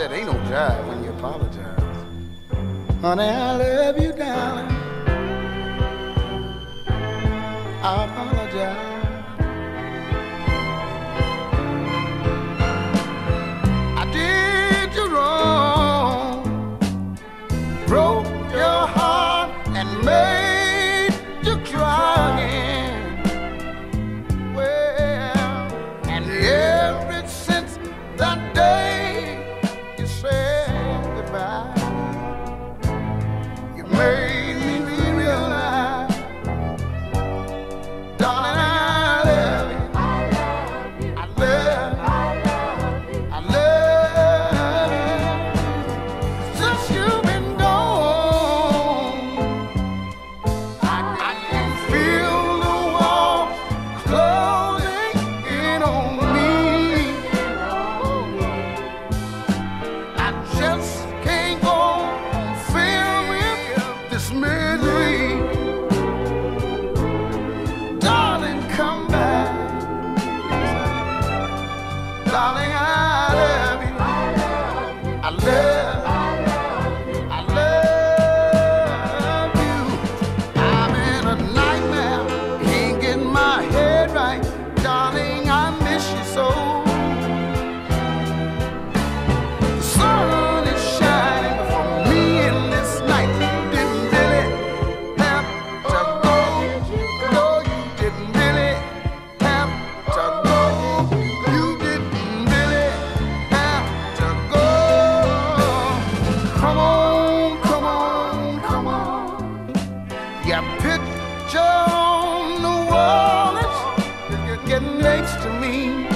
said, ain't no jive when you apologize. Honey, I love you, darling. I apologize. I did you wrong, broke เด้ไง picture on the wall. It's, it, it, next to me.